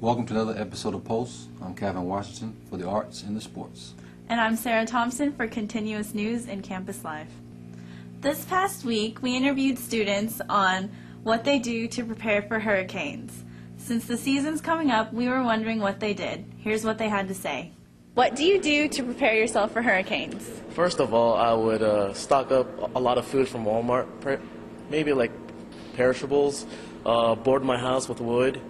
Welcome to another episode of Pulse. I'm Kevin Washington for the arts and the sports. And I'm Sarah Thompson for Continuous News and Campus Life. This past week, we interviewed students on what they do to prepare for hurricanes. Since the season's coming up, we were wondering what they did. Here's what they had to say. What do you do to prepare yourself for hurricanes? First of all, I would uh, stock up a lot of food from Walmart, maybe like perishables, uh, board my house with wood,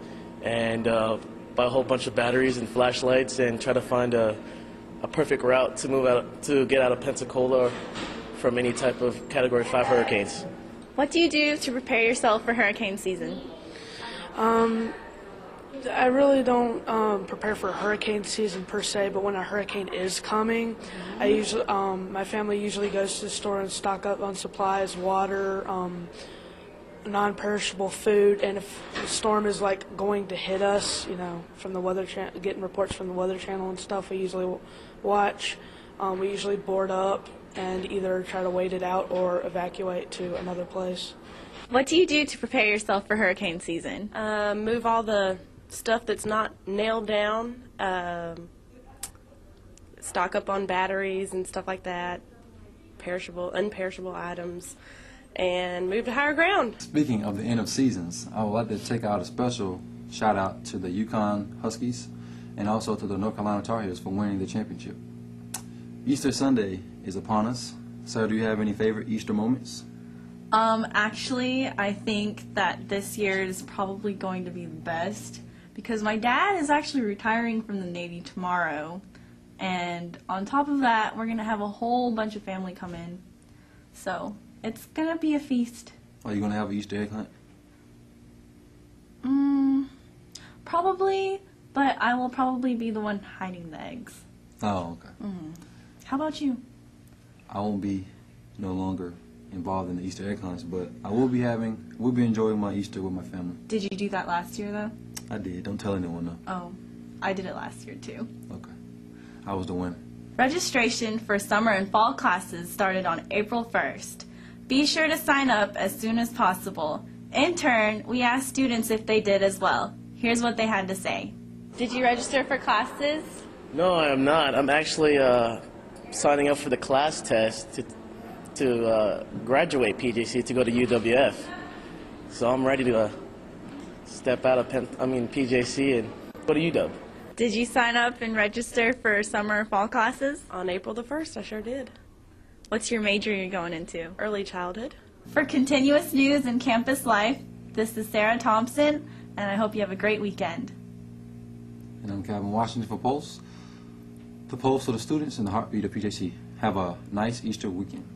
and uh, buy a whole bunch of batteries and flashlights, and try to find a, a perfect route to move out to get out of Pensacola from any type of Category 5 hurricanes. What do you do to prepare yourself for hurricane season? I really don't um, prepare for hurricane season per se, but when a hurricane is coming, I usually, um, my family usually goes to the store and stock up on supplies, water, um, non-perishable food, and if the storm is like going to hit us, you know, from the weather channel, getting reports from the weather channel and stuff, we usually watch. Um, we usually board up and either try to wait it out or evacuate to another place. What do you do to prepare yourself for hurricane season? uh, move all the stuff that's not nailed down, um, stock up on batteries and stuff like that, perishable, unperishable items, and move to higher ground. Speaking of the end of seasons, I would like to take out a special shout out to the UConn Huskies and also to the North Carolina Tar Heels for winning the championship. Easter Sunday is upon us. So, do you have any favorite Easter moments? Um, actually, I think that this year is probably going to be the best because my dad is actually retiring from the Navy tomorrow. And on top of that, we're going to have a whole bunch of family come in. So, it's to be a feast. Are you going to have an Easter egg hunt? Mm, probably, but I will probably be the one hiding the eggs. Oh, okay. Mm. How about you? I won't be no longer involved in the Easter egg hunts, but I will be having, will be enjoying my Easter with my family. Did you do that last year, though? I did. Don't tell anyone though. Oh, I did it last year, too. Okay. I was the winner. Registration for summer and fall classes started on April 1st. Be sure to sign up as soon as possible. In turn, we asked students if they did as well. Here's what they had to say. Did you register for classes? No, I am not. I'm actually uh, signing up for the class test to, to uh, graduate PJC to go to UWF. So I'm ready to uh, step out of Penn, I mean PJC and go to UW. Did you sign up and register for summer or fall classes? On April the 1st, I sure did. What's your major you're going into? Early childhood. For continuous news and campus life, this is Sarah Thompson, and I hope you have a great weekend. And I'm Calvin Washington for Pulse. The Pulse of the students and the heartbeat of PJC. Have a nice Easter weekend.